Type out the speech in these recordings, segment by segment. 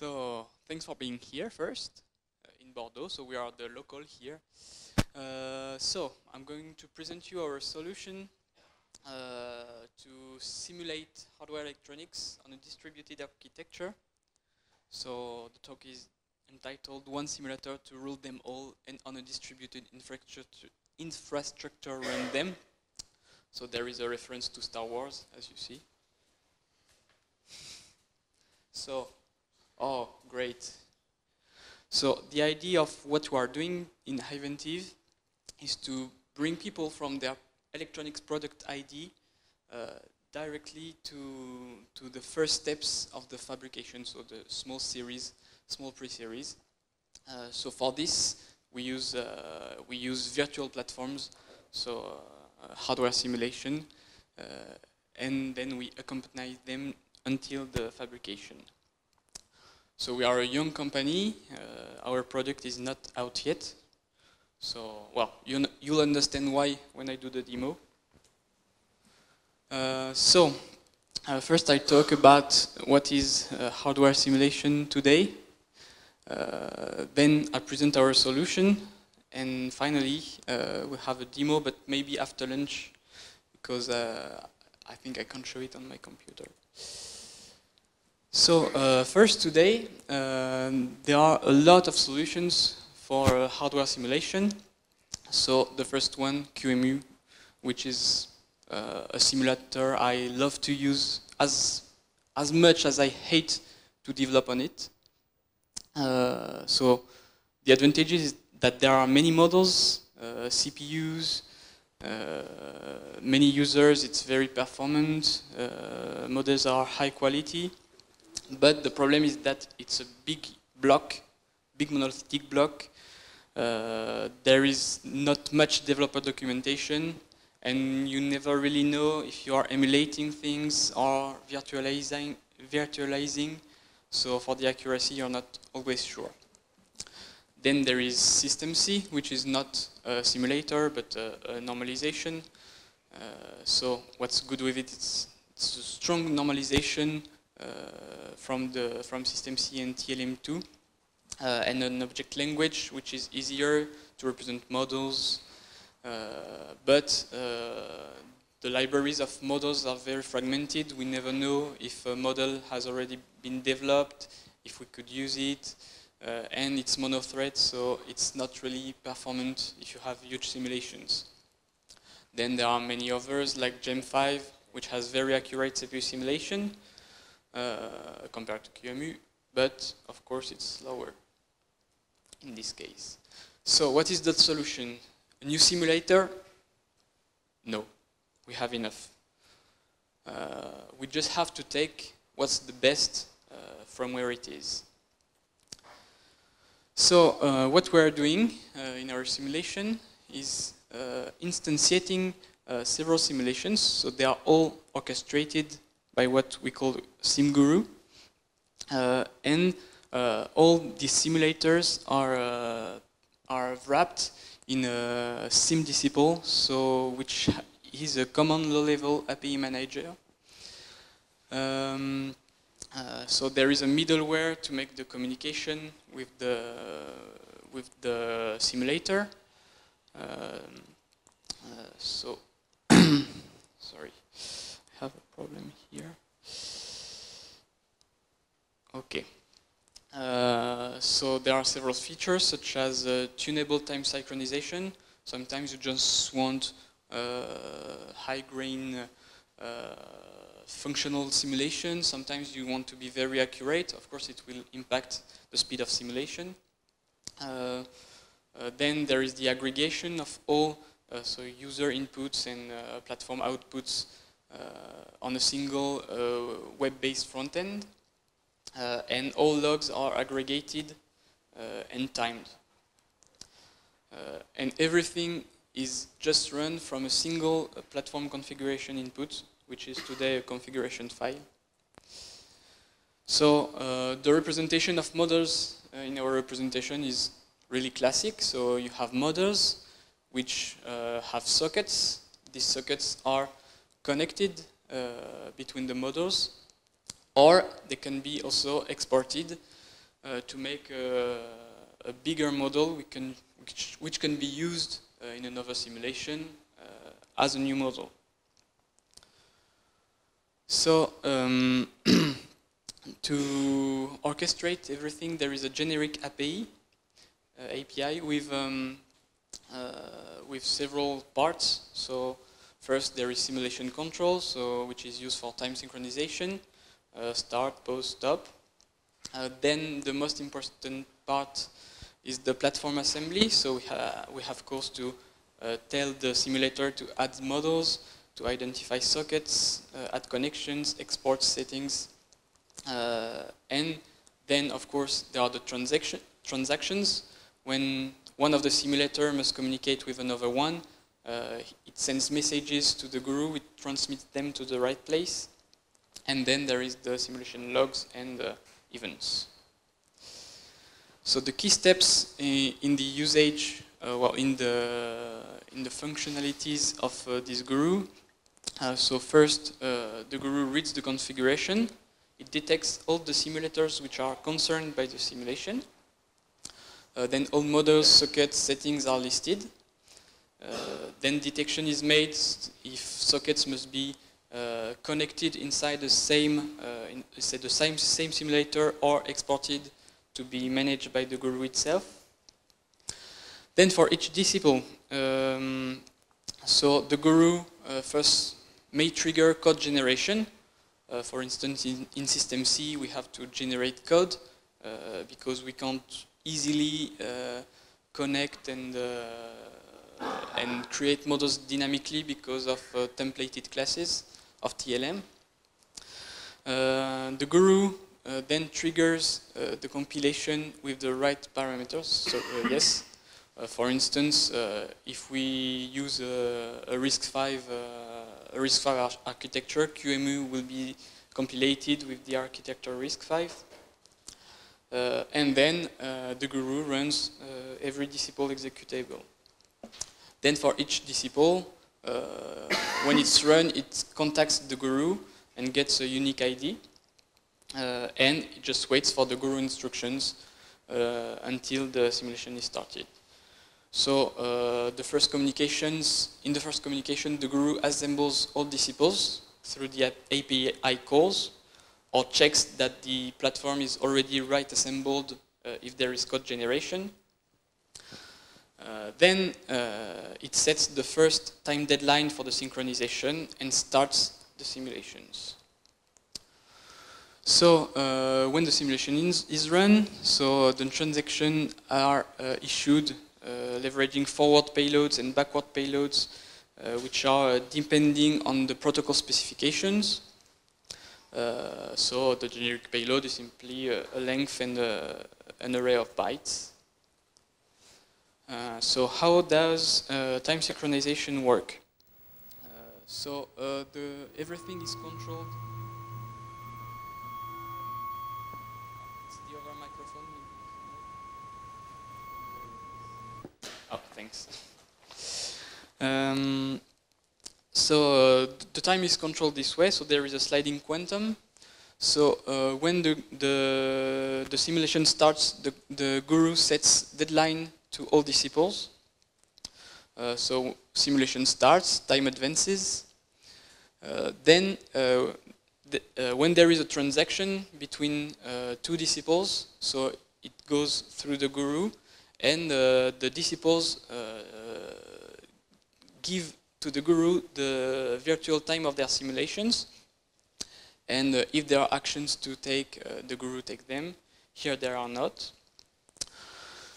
So thanks for being here first uh, in Bordeaux. So we are the local here. Uh, so I'm going to present you our solution uh, to simulate hardware electronics on a distributed architecture. So the talk is entitled One Simulator to Rule Them All and on a Distributed Infrastructure, infrastructure Run Them. So there is a reference to Star Wars, as you see. So, oh, great. So the idea of what we are doing in Hiventive is to bring people from their electronics product ID uh, directly to, to the first steps of the fabrication, so the small series, small pre-series. Uh, so for this, we use, uh, we use virtual platforms, so uh, hardware simulation, uh, and then we accompany them until the fabrication. So we are a young company. Uh, our product is not out yet. So, well, you you'll understand why when I do the demo. Uh, so, uh, first I talk about what is uh, hardware simulation today. Uh, then I present our solution. And finally, uh, we have a demo, but maybe after lunch, because I think I can't show it on my computer. So uh, first today, um, there are a lot of solutions for uh, hardware simulation. So the first one, QEMU, which is uh, a simulator I love to use as, as much as I hate to develop on it. Uh, so the advantage is that there are many models, uh, CPUs, uh, many users, it's very performant, models are high quality, but the problem is that it's a big block, big monolithic block. Uh, there is not much developer documentation, and you never really know if you are emulating things or virtualizing. virtualizing. So for the accuracy, you're not always sure. Then there is System C, which is not a simulator, but a, a normalization. Uh, so what's good with it, it's, it's a strong normalization from, the, from System C and TLM2, uh, and an object language which is easier to represent models, uh, but the libraries of models are very fragmented. We never know if a model has already been developed, if we could use it, uh, and it's mono-thread, so it's not really performant if you have huge simulations. Then there are many others like Gem5, which has very accurate CPU simulation, uh, compared to QEMU, but of course it's slower in this case. So what is the solution? A new simulator? No, we have enough. Uh, we just have to take what's the best uh, from where it is. So uh, what we're doing uh, in our simulation is uh, instantiating several simulations. So they are all orchestrated by what we call SimGuru. Uh, and uh, all these simulators are, uh, are wrapped in a SimDisciple, so which is a common low-level API manager. Um, uh, so there is a middleware to make the communication with the with the simulator. Um, uh, so have a problem here. Okay. Uh, so there are several features such as uh, tunable time synchronization. Sometimes you just want uh, high grain uh, functional simulation. Sometimes you want to be very accurate. Of course, it will impact the speed of simulation. Uh, uh, then there is the aggregation of all so user inputs and platform outputs on a single web-based front end. Uh, and all logs are aggregated uh, and timed. Uh, and everything is just run from a single platform configuration input, which is today a configuration file. So uh, the representation of models uh, in our representation is really classic. So you have models which uh, have sockets. These sockets are connected between the models or they can be also exported uh, to make a, a, bigger model we can, which, which can be used uh, in another simulation uh, as a new model. So um, to orchestrate everything, there is a generic API, uh, API with um, uh, with several parts. So first there is simulation control, so which is used for time synchronization, uh, start, pause, stop. Uh, then the most important part is the platform assembly. So we, ha we have course to uh, tell the simulator to add models, to identify sockets, uh, add connections, export settings, uh, and then of course there are the transaction transactions when one of the simulator must communicate with another one. Uh, it sends messages to the guru, it transmits them to the right place, and then there is the simulation logs and uh, events. So the key steps in, in the usage, uh, well, in the in the functionalities of uh, this guru. Uh, so first, uh, the guru reads the configuration. It detects all the simulators which are concerned by the simulation. Uh, then all models, sockets, settings are listed. Uh, then detection is made if sockets must be uh, connected inside the same, in, say the same, same simulator or exported to be managed by the guru itself. Then for each disciple, um, so the guru uh, first may trigger code generation. Uh, for instance, in, in, System C, we have to generate code uh, because we can't easily uh, connect and uh, and create models dynamically because of uh, templated classes of TLM. the Guru then triggers the compilation with the right parameters. So yes, for instance, if we use a, a RISC-V a RISC-V architecture, QEMU will be compiled with the architecture RISC-V. Uh, and then uh, the guru runs uh, every disciple executable. Then for each disciple, when it's run, it contacts the guru and gets a unique ID. and it just waits for the guru instructions until the simulation is started. So uh, the first communications, in the first communication, the guru assembles all disciples through the API calls or checks that the platform is already right assembled uh, if there is code generation. Uh, then uh, it sets the first time deadline for the synchronization and starts the simulations. So uh, when the simulation is, is, run, so the transactions are uh, issued uh, leveraging forward payloads and backward payloads, which are depending on the protocol specifications. So the generic payload is simply a, a length and a, an array of bytes. Uh, so how does uh, time synchronization work? Uh, so uh, the, everything is controlled. It's the other microphone. Oh, thanks. Um, so uh, the time is controlled this way, so there is a sliding quantum. So when the, the, the, simulation starts, the, the guru sets deadline to all disciples. Uh, so simulation starts, time advances. Uh, then uh, uh, when there is a transaction between two disciples, so it goes through the guru, and the disciples give to the guru the virtual time of their simulations. And uh, if there are actions to take, uh, the guru take them. Here there are not.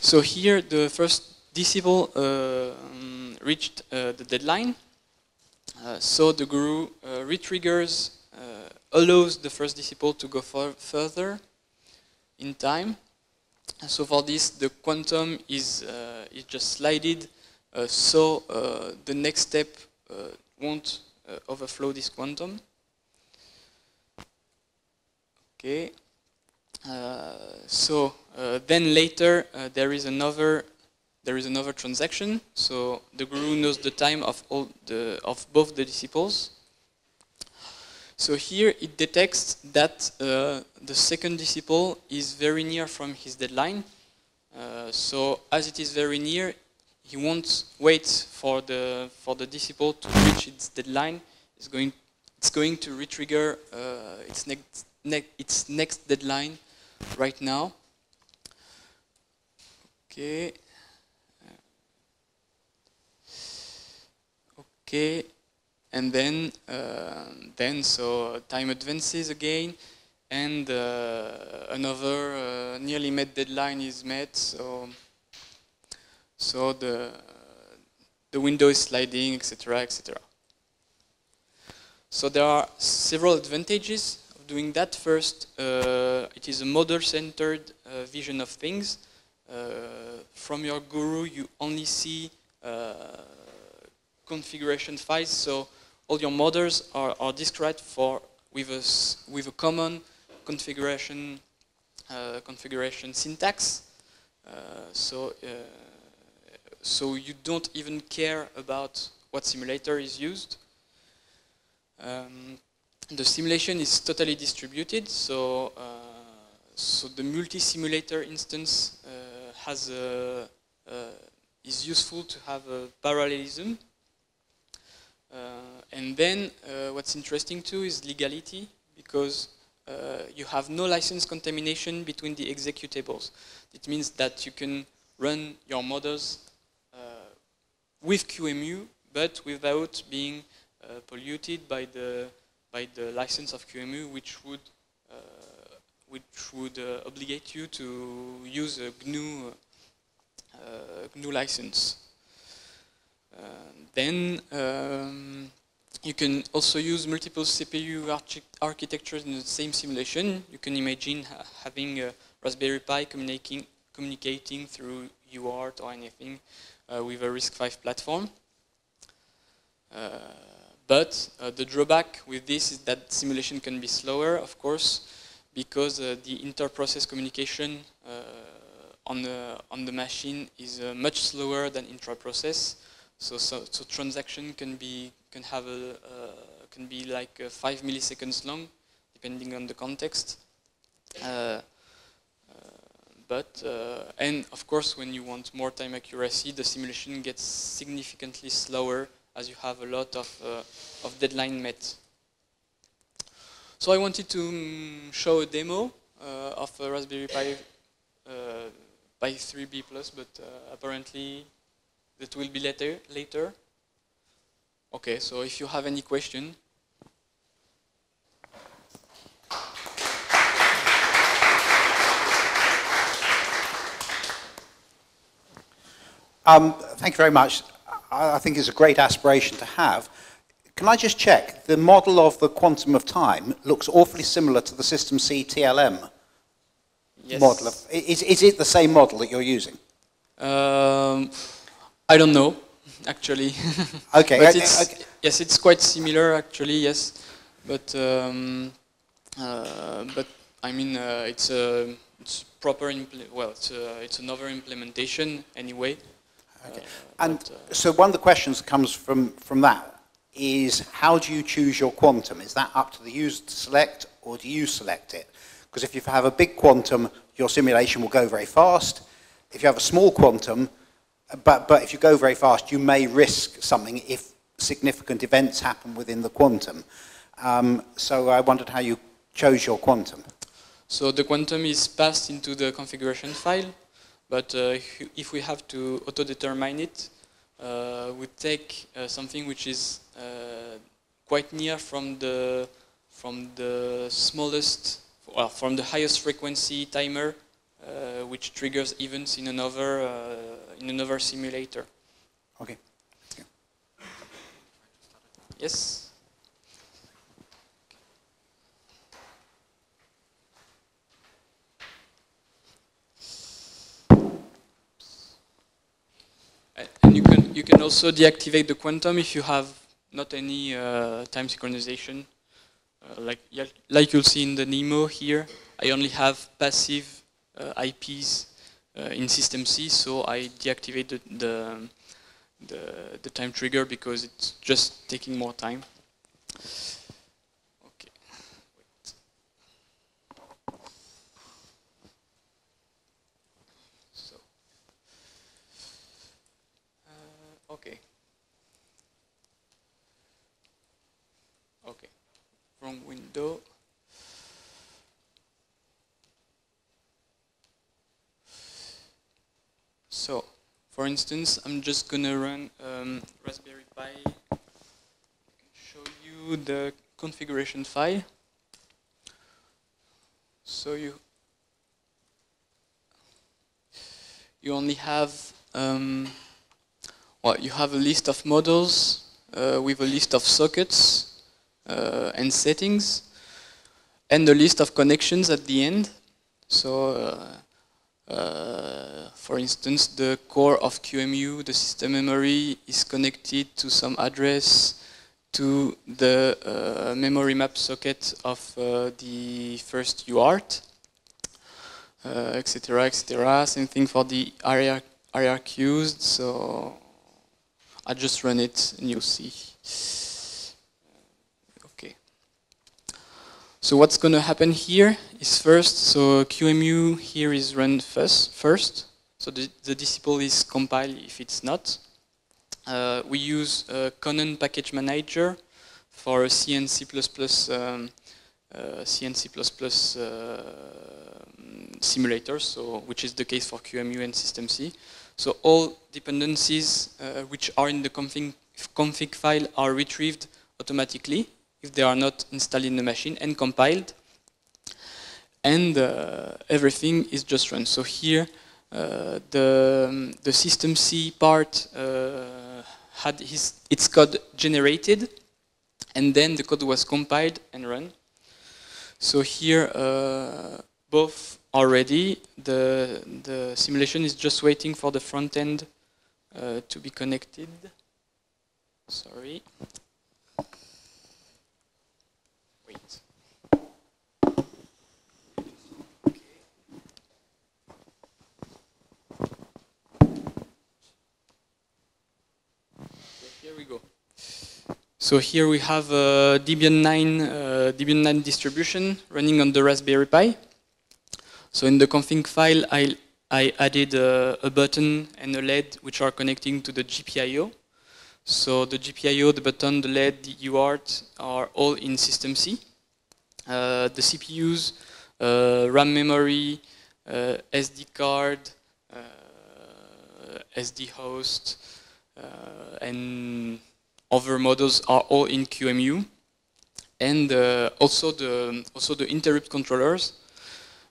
So here the first disciple uh, reached uh, the deadline. Uh, so the guru uh, retriggers, uh, allows the first disciple to go further in time. so for this, the quantum is, uh, is just slided so the next step won't overflow this quantum. Okay. So then later there is another there is another transaction. So the guru knows the time of all the of both the disciples. So here it detects that uh, the second disciple is very near from his deadline. Uh, so as it is very near, he won't wait for the for the disciple to reach its deadline. It's going it's going to retrigger uh, its next ne its next deadline right now. Okay. Okay, and then uh, then so time advances again, and uh, another uh, nearly met deadline is met. So so the the window is sliding, etc., etc. So there are several advantages doing that. First, uh, it is a model-centered uh, vision of things. Uh, from your guru, you only see configuration files. So all your models are, are described for with a, with a common configuration uh, configuration syntax. Uh, so uh, so you don't even care about what simulator is used. Um, the simulation is totally distributed, so uh, so the multi-simulator instance uh, has a, is useful to have a parallelism uh, and then uh, what's interesting too is legality because uh, you have no license contamination between the executables. It means that you can run your models with QEMU but without being polluted by the by the license of QEMU, which would uh, which would uh, obligate you to use a GNU uh, GNU license. Then um, you can also use multiple CPU archi architectures in the same simulation. You can imagine ha having a Raspberry Pi communicating, communicating through UART or anything uh, with a RISC-V platform. Uh, but uh, the drawback with this is that simulation can be slower, of course, because uh, the inter-process communication uh, on, the, on the machine is uh, much slower than intra-process. So, so, so, transaction can be can have a uh, can be like five milliseconds long, depending on the context. But and of course, when you want more time accuracy, the simulation gets significantly slower as you have a lot of uh, of deadline met. So I wanted to um, show a demo of a Raspberry Pi Pi 3B plus, but apparently that will be later. later. Okay, so if you have any question. Um, thank you very much. I, think it's a great aspiration to have. Can I just check, the model of the quantum of time looks awfully similar to the System C TLM yes. model. Of, is, is it the same model that you're using? Um, I don't know, actually. Okay. but it's, okay. Yes, it's quite similar, actually. Yes, but um, uh, but I mean, uh, it's a it's proper. well, it's a, it's another implementation anyway. Okay. Uh, and but, uh, so one of the questions that comes from from that is how do you choose your quantum? Is that up to the user to select, or do you select it? Because if you have a big quantum, your simulation will go very fast. If you have a small quantum, but, but if you go very fast, you may risk something if significant events happen within the quantum. Um, so I wondered how you chose your quantum. So the quantum is passed into the configuration file, but uh, if we have to auto-determine it, uh, we take uh, something which is uh, quite near from the from the smallest, well, from the highest frequency timer uh, which triggers events in another uh, in another simulator. Okay. Yes. And you can also deactivate the quantum if you have not any uh, time synchronization. Uh, like like you'll see in the Nemo here, I only have passive uh, IPs in system C, so I deactivated the, the, the time trigger because it's just taking more time. Okay. Okay. From window. So, for instance, I'm just gonna run um, Raspberry Pi. Show you the configuration file. So you you only have um, well, you have a list of models uh, with a list of sockets uh, and settings, and a list of connections at the end. So. Uh, uh, for instance, the core of QEMU, the system memory, is connected to some address to the uh, memory map socket of uh, the first UART, etc., etc. Same thing for the area IRQs. So I just run it and you'll see. Okay. So what's going to happen here is first, so QEMU here is run first, first. so the, the disciple is compiled if it's not. Uh, we use a Conan package manager for C and C++ um, uh, C uh, simulators, so which is the case for QEMU and System C. So all dependencies uh, which are in the config, config file are retrieved automatically if they are not installed in the machine and compiled. And uh, everything is just run. So here, uh, the, the system C part uh, had his, its code generated, and then the code was compiled and run. So here, uh, both are ready. The, the simulation is just waiting for the front end uh, to be connected. Sorry. Wait. here we go. So here we have a Debian 9, uh, Debian 9 distribution running on the Raspberry Pi. So in the config file, I, I added a, a button and a LED which are connecting to the GPIO. So the GPIO, the button, the LED, the UART are all in System C. Uh, the CPUs, uh, RAM memory, uh, SD card, uh, SD host, uh, and other models are all in QEMU. And also the also the interrupt controllers,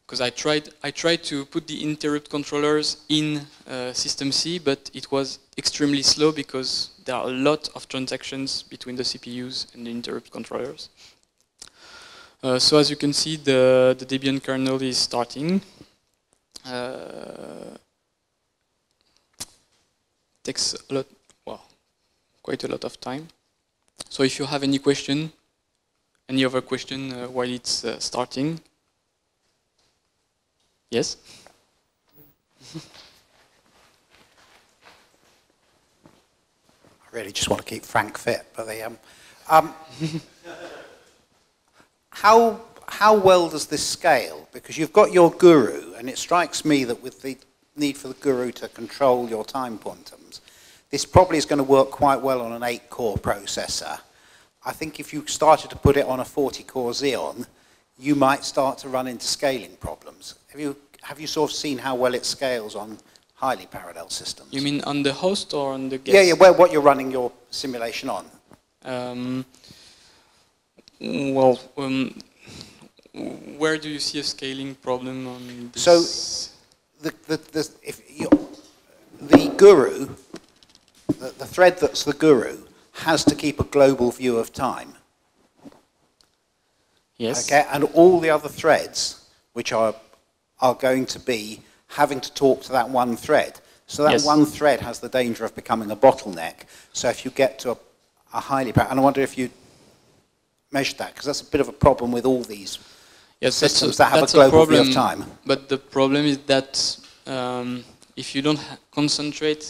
because I tried I tried to put the interrupt controllers in uh, System C, but it was extremely slow because there are a lot of transactions between the CPUs and the interrupt controllers. Uh, so as you can see, the, the Debian kernel is starting. Uh, takes a lot, well, quite a lot of time. So if you have any question, any other question uh, while it's uh, starting, yes? I really just want to keep Frank fit, but they um, um how, how well does this scale? Because you've got your guru, and it strikes me that with the need for the guru to control your time quantums, this probably is going to work quite well on an 8-core processor. I think if you started to put it on a 40-core Xeon, you might start to run into scaling problems. Have you, have you sort of seen how well it scales on highly parallel systems? You mean on the host or on the guest? Yeah, yeah, where, what you're running your simulation on. Um, well, um, where do you see a scaling problem on this? So, the, the, the, if you, the guru, the, the thread that's the guru, has to keep a global view of time. Yes. Okay, and all the other threads, which are, are going to be having to talk to that one thread. So that yes. one thread has the danger of becoming a bottleneck. So if you get to a, a highly, and I wonder if you measured that? Because that's a bit of a problem with all these yes, systems a, that have a global a problem, view of time. But the problem is that um, if you don't concentrate,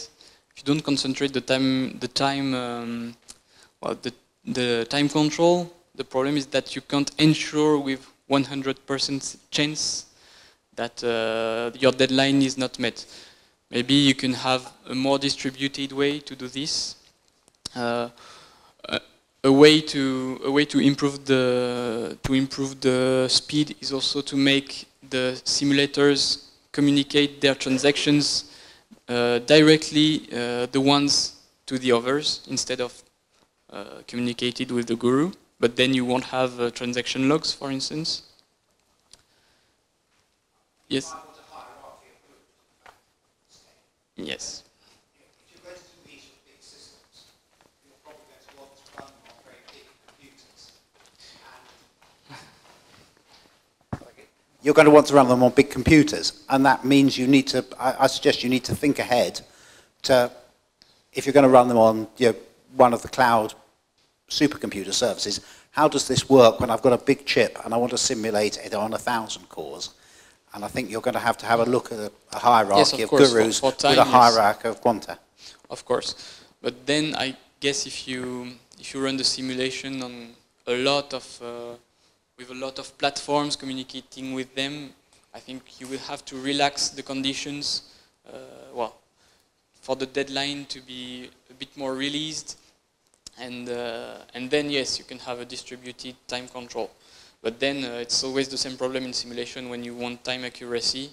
if you don't concentrate the time, the time, um, well, the the time control. The problem is that you can't ensure with 100% chance that uh, your deadline is not met. Maybe you can have a more distributed way to do this. Uh, a way to a way to improve the to improve the speed is also to make the simulators communicate their transactions uh, directly uh, the ones to the others instead of uh, communicated with the guru but then you won't have uh, transaction logs for instance yes yes you're going to want to run them on big computers. And that means you need to, I, I suggest you need to think ahead to, if you're going to run them on you know, one of the cloud supercomputer services, how does this work when I've got a big chip and I want to simulate it on a thousand cores? And I think you're going to have to have a look at a, a hierarchy yes, of, of course, gurus for, for time, with a hierarchy yes. of quanta. Of course. But then I guess if you, if you run the simulation on a lot of uh, with a lot of platforms communicating with them, I think you will have to relax the conditions, uh, well, for the deadline to be a bit more released, and uh, and then yes, you can have a distributed time control. But then uh, it's always the same problem in simulation when you want time accuracy.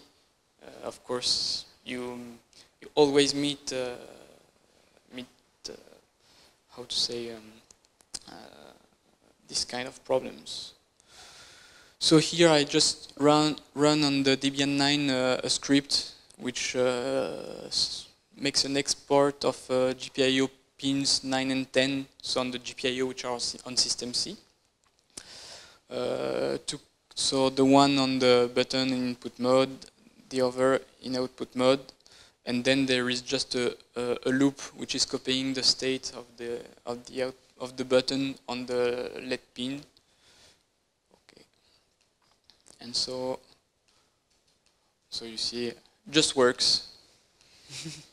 Uh, of course, you you always meet uh, meet how to say um, this kind of problems. So here I just run, run on the Debian 9 uh, a script which uh, makes an export of uh, GPIO pins 9 and 10, so on the GPIO which are on system C. Uh, to, so the one on the button in input mode, the other in output mode, and then there is just a, a, a loop which is copying the state of the of the out, of the button on the LED pin. Okay, and so so you see, just works.